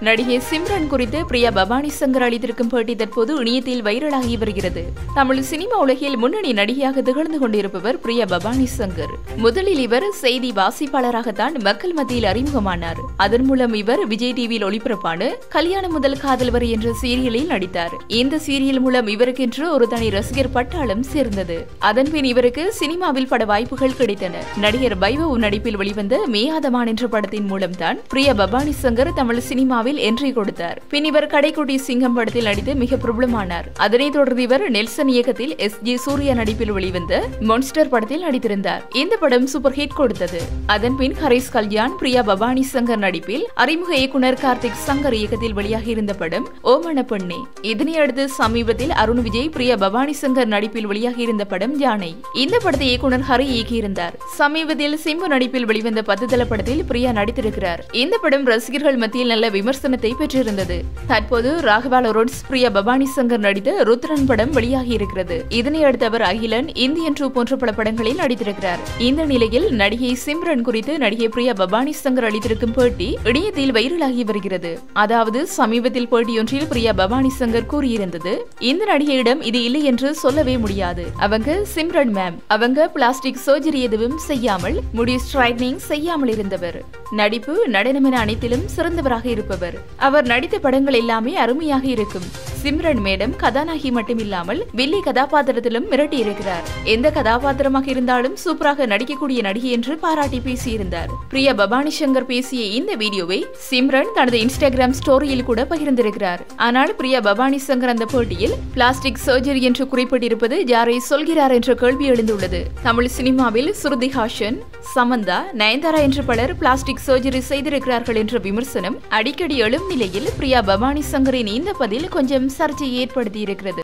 நடிகை சிம்ரன் குறித்து பிரியா பவானி சங்கர் அளித்திருக்கும் பேட்டி தற்போது இணையத்தில் வைரலாகி வருகிறது. தமிழ் சினிமா உலகில் முன்னணி நடிகையாக திகழ்ந்து கொண்டிருப்பவர் பிரியா பவானி சங்கர். முதலில் இவர் செய்தி வாசிப்பாளராகத்தான் மக்கள் மத்தியில் அறிமுகமானார். அதன் மூலம் இவர் விஜய் டிவியில் ஒளிபரப்பான கல்யாணம் முதல் காதல் வரை என்ற சீரியலில் நடித்தார். இந்த சீரியல் மூலம் இவருக்கென்று ஒரு தனி ரசிகர் பட்டாளம் சேர்ந்தது. அதன்பின் இவருக்கு சினிமாவில் பட வாய்ப்புகள் கிடைத்தன. நடிகர் வைபவ் நடிப்பில் வெளிவந்த மேயாதமான் என்ற படத்தின் மூலம்தான் பிரியா பவானி சங்கர் தமிழ் சினிமாவில் என்ட்ரி கொடுத்தார். பின் இவர் கடைக்குட்டி சிங்கம் படத்தில் நடித்து மிக பிரபலமானார். அதனைத் தொடர்ந்து இவர் நெல்சன் இயக்கத்தில் எஸ் ஜி சூர்யா நடிப்பில் வெளிவந்த மான்ஸ்டர் படத்தில் நடித்திருந்தார். இந்த படம் சூப்பர் ஹிட் கொடுத்தது. அதன் பின் ஹரிஸ் கல்யாண் பிரியா பவானி சங்கர் நடிப்பில் அறிமுக இயக்குனர் கார்த்திக் சங்கர் இயக்கத்தில் வெளியாகி இருந்த படம் ஓமன பெண்ணே. இதனை அடுத்து சமீபத்தில் அருண் விஜய் பிரியா பவானி சங்கர் நடிப்பில் வெளியாகி இருந்த படம் யானை. இந்த படத்தை இயக்குனர் ஹரி இயக்கியிருந்தார். சமீபத்தில் சிம்பு நடிப்பில் வெளிவந்த பத்து தள படத்தில் பிரியா நடித்திருக்கிறார். இந்த படம் ரசிகர்கள் மத்தியில் நல்ல விமர்சனத்தை பெற்றிருந்தது. தற்போது ராகவா ரோட்ஸ் பிரியா பவானி சங்கர் நடித்த ருத்ரன் படம் வெளியாகி இருக்கிறது இதனை அடுத்தவர் அகிலன் இந்தியன் டூ போன்ற பல படங்களில் நடித்திருக்கிறார். இந்த நிலையில் நடிகை சிம்ரன் குறித்து நடிகை பிரியா பவானி சங்கர் அளித்திருக்கும் பேட்டி இணையத்தில் வைரலாகி வருகிறது. அதாவது சமீபத்தில் பேட்டியொன்றில் பிரியா பவானி சங்கர் கூறியிருந்தது இந்த நடிகையிடம் இது இல்லை என்று சொல்லவே முடியாது. அவங்க சிம்ரன் மேம் அவங்க பிளாஸ்டிக் சர்ஜரி எதுவும் செய்யாமல் முடி ஸ்ட்ரைட்னிங் செய்யாமல் இருந்தவர். நடிப்பு நடனம் என அனைத்திலும் சிறந்தவராக இருப்பவர். அவர் நடித்த படங்கள் எல்லாமே அருமையாக இருக்கும். சிம்ரன் மேடம் கதாநாயகி மட்டுமில்லாமல் வில்லி கதாபாத்திரத்திலும் மிரட்டி இருக்கிறார். எந்த கதாபாத்திரமாக இருந்தாலும் சூப்பராக நடிக்கக்கூடிய நடிகை என்று பாராட்டி பேசியிருந்தார். பிரியா பவானி சங்கர் பேசிய இந்த வீடியோவை சிம்ரன் தனது இன்ஸ்டாகிராம் ஸ்டோரியில் கூட பகிர்ந்திருக்கிறார். ஆனால் பிரியா பவானி சங்கர் அந்த போட்டியில் பிளாஸ்டிக் சர்ஜரி என்று குறிப்பிட்டிருப்பது யாரை சொல்கிறார் என்ற கேள்வி எழுந்துள்ளது. தமிழ் சினிமாவில் சுருதி ஹாஷன் சமந்தா நயன்தாரா என்று பலர் பிளாஸ்டிக் சர்ஜரி செய்திருக்கிறார்கள் என்ற விமர்சனம் அடிக்கடி எழும் நிலையில் பிரியா பவானி சங்கரின் இந்த பதில் கொஞ்சம் சர்ச்சையை ஏற்படுத்தியிருக்கிறது.